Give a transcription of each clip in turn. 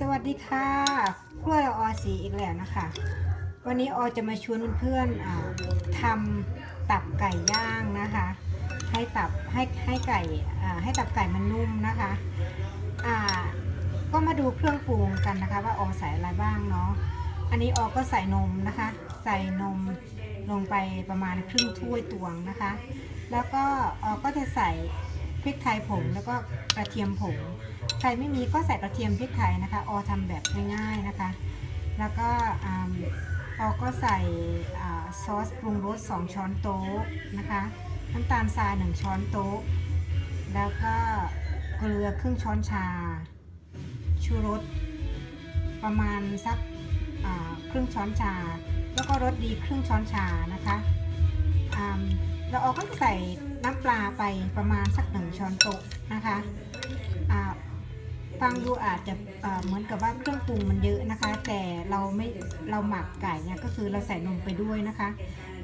สวัสดีค่ะกล้วยออสีอีกแล้วนะคะ วันนี้ออจะมาชวนเพื่อนๆอ่าทำตับไก่ย่างนะคะ ให้ตับให้ให้ไก่ให้ตับไก่มันนุ่มนะคะอ่าก็มาดูเครื่องปรุงกันนะคะ ว่าออใส่อะไรบ้างเนาะอันนี้ออก็ใส่นมนะคะ ใส่นมลงไปประมาณครึ่งถ้วยตวงนะคะ แล้วก็ออก็จะใส่ ริกไทยผงแล้วก็กระเทียมผง ใครไม่มีก็ใส่กระเทียมพริกไทยนะคะ ออทำแบบง่ายๆนะคะ แล้วก็อืมออก็ใส่อ่าซอสปรุงรส 2 ช้อนโต๊ะนะคะน้ำตาลทราย 1 ช้อนโต๊ะ แล้วก็เกลือครึ่งช้อนชา ชูรสประมาณสักอ่าครึ่งช้อนชา แล้วก็รสดีครึ่งช้อนชานะคะอืมแล้วออก็ใส่น้ำปลาไปประมาณสักหนึ่งช้อนโต๊ะนะคะฟังดูอาจจะเอ่อเหมือนกับว่าเครื่องปรุงมันเยอะนะคะ แต่เราไม่เราหมักไก่เนี่ยก็คือเราใส่นมไปด้วยนะคะ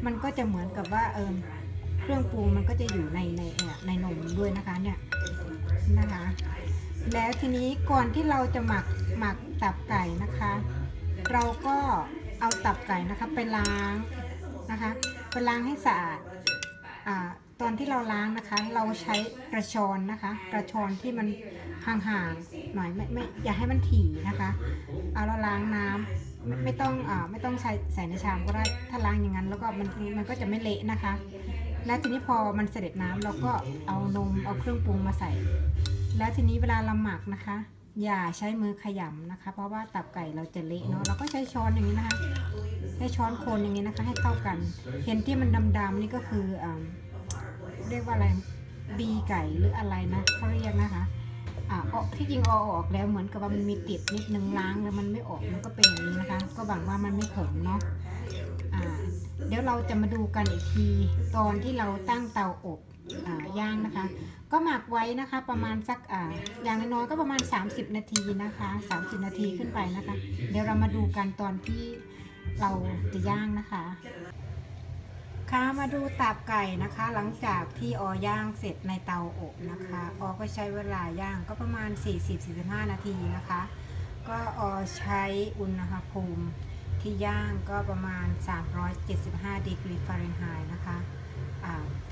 มันก็จะเหมือนกับว่าเออเครื่องปรุงมันก็จะอยู่ในในเอ่อในนมด้วยนะคะเนี่ยนะคะ แล้วทีนี้ก่อนที่เราจะหมักหมักตับไก่นะคะ เราก็เอาตับไก่นะคะไปล้างนะคะไปล้างให้สะอาด ตอนที่เราล้างนะคะ เราใช้กระชอนนะคะ กระชอนที่มันห่างๆหน่อยไม่ไม่อย่าให้มันถี่นะคะ เอาเราล้างน้ำไม่ไม่ต้องอ่าไม่ต้องใช้ใส่ในชามก็ได้ถ้าล้างอย่างนั้น แล้วก็มันมันก็จะไม่เละนะคะ แล้วทีนี้พอมันเสด็จน้ำเราก็เอานมเอาเครื่องปรุงมาใส่ แล้วทีนี้เวลาเราหมักนะคะ อย่าใช้มือขยำนะคะ เพราะว่าตับไก่เราจะเละเนาะเราก็ใช้ช้อนอย่างนี้นะคะใช้ช้อนโคนอย่างนี้นะคะ ให้เข้ากัน เห็นที่มันดำๆนี่ก็คืออ่าเรียกว่าอะไรบีไก่หรืออะไรนะเขาเรียกนะคะอ่าเอาที่จริงเอาออกแล้วเหมือนกับว่ามันมีติดนิดนึงล้างแล้วมันไม่ออกมันก็เป็นอย่างนี้นะคะ ก็หวังว่ามันไม่ขมเนาะอ่าเดี๋ยวเราจะมาดูกันอีกทีตอนที่เราตั้งเตาอบอ่า ย่างนะคะ ก็หมักไว้นะคะ ประมาณสักออย่างน้อยก็ประมาณ 30 นาทีนะคะ 30 นาทีขึ้นไปนะคะ เดี๋ยวเรามาดูกันตอนที่เราจะย่างนะคะค่ะมาดูตับไก่นะคะ หลังจากที่อย่าง เสร็จในเตาอบนะคะออก็ใช้เวลาย่างก็ประมาณ 40-45 นาทีนะคะ ก็ออใช้อุณหภูมิ ที่ย่างก็ประมาณ 375 ดีกรีฟาเรนไฮต์นะคะ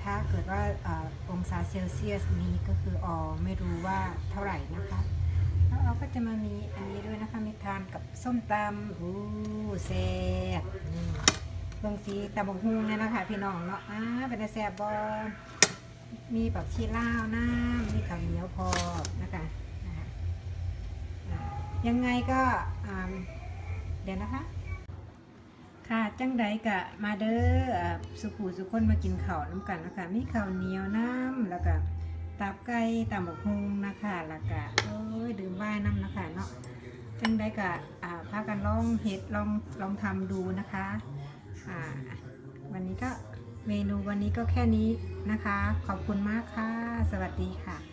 ถ้าเกิดว่าอองศาเซลเซียสนี้ก็คือออไม่รู้ว่าเท่าไหร่นะคะ แล้วเราก็จะมามีอันนี้ด้วยนะคะ มีทานกับส้มตำอู้แซ่บเบิ่งสีตำบักฮุงเนี่ยนะคะ พี่น้องเนาะอ่าเป็นแต่แซ่บบอมีแบบชีล่าวน้ำมีข้าวเหนียวพอนะคะนะคะยังไงก็เดี๋ยวนะคะ จังใดกะมาเด้อสุขูสุคนมากินข้าวน้ำกันนะคะมีข้าวเหนียวน้ำแล้วก็ตับไก่ตำบักฮุงนะคะแล้วก็โอ้ยดื่มไวน์น้ำนะคะเนาะจังใดกะพากันลองเฮ็ดลองลองทำดูนะคะวันนี้ก็เมนูวันนี้ก็แค่นี้นะคะ ขอบคุณมากค่ะ สวัสดีค่ะ